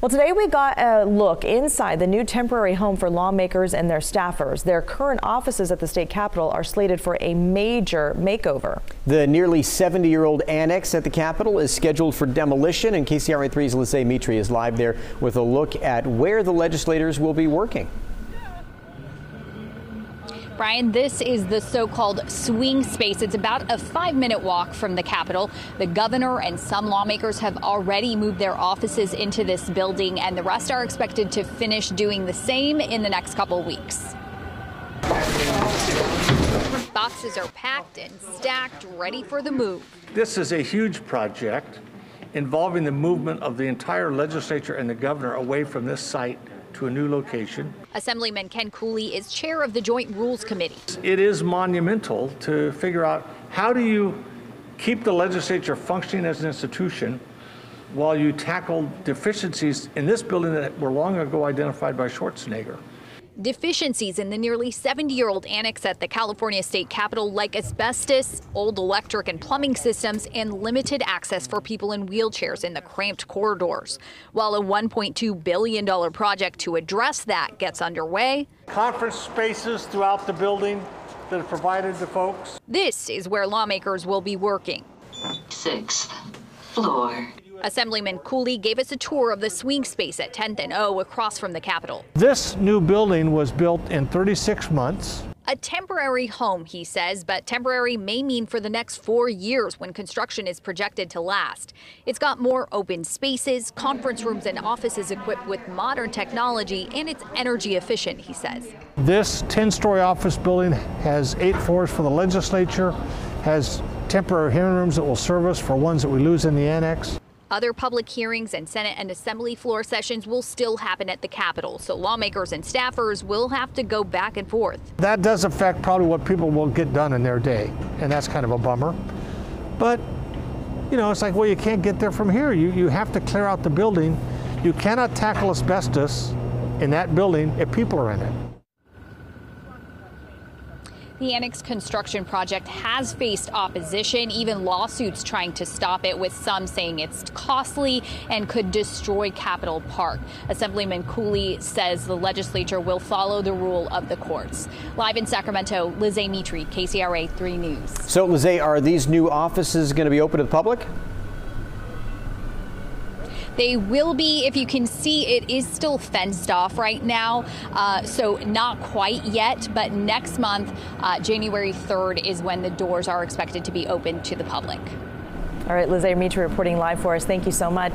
Well, today we got a look inside the new temporary home for lawmakers and their staffers. Their current offices at the state capitol are slated for a major makeover. The nearly 70 year old annex at the Capitol is scheduled for demolition, and KCRA 3's Lizzie Mitri is live there with a look at where the legislators will be working. Brian, this is the so called swing space. It's about a five minute walk from the Capitol. The governor and some lawmakers have already moved their offices into this building, and the rest are expected to finish doing the same in the next couple weeks. Boxes are packed and stacked, ready for the move. This is a huge project involving the movement of the entire legislature and the governor away from this site to a new location. Assemblyman Ken Cooley is chair of the Joint Rules Committee. It is monumental to figure out how do you keep the legislature functioning as an institution while you tackle deficiencies in this building that were long ago identified by Schwarzenegger deficiencies in the nearly 70 year old annex at the California State Capitol, like asbestos, old electric and plumbing systems, and limited access for people in wheelchairs in the cramped corridors. While a $1.2 billion project to address that gets underway, conference spaces throughout the building that are provided to folks. This is where lawmakers will be working. Sixth floor. Assemblyman Cooley gave us a tour of the swing space at 10th and O across from the Capitol. This new building was built in 36 months. A temporary home, he says, but temporary may mean for the next four years when construction is projected to last. It's got more open spaces, conference rooms, and offices equipped with modern technology, and it's energy efficient, he says. This 10 story office building has eight floors for the legislature, has temporary hearing rooms that will serve us for ones that we lose in the annex. Other public hearings and Senate and Assembly floor sessions will still happen at the Capitol, so lawmakers and staffers will have to go back and forth. That does affect probably what people will get done in their day, and that's kind of a bummer. But, you know, it's like, well, you can't get there from here. You, you have to clear out the building. You cannot tackle asbestos in that building if people are in it. The annex construction project has faced opposition, even lawsuits trying to stop it, with some saying it's costly and could destroy Capitol Park. Assemblyman Cooley says the legislature will follow the rule of the courts. Live in Sacramento, Lizzie Mitri, KCRA 3 News. So, Lizzie, are these new offices going to be open to the public? They will be, if you can see, it is still fenced off right now, uh, so not quite yet. But next month, uh, January 3rd, is when the doors are expected to be open to the public. All right, Lizzie Mitri reporting live for us. Thank you so much.